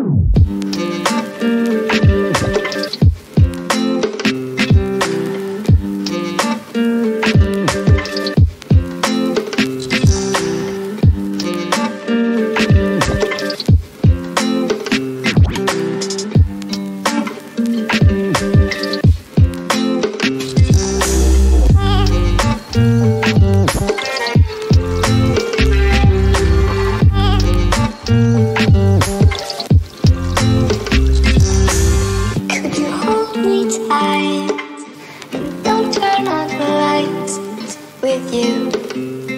Woo! tight. Don't turn off the lights with you.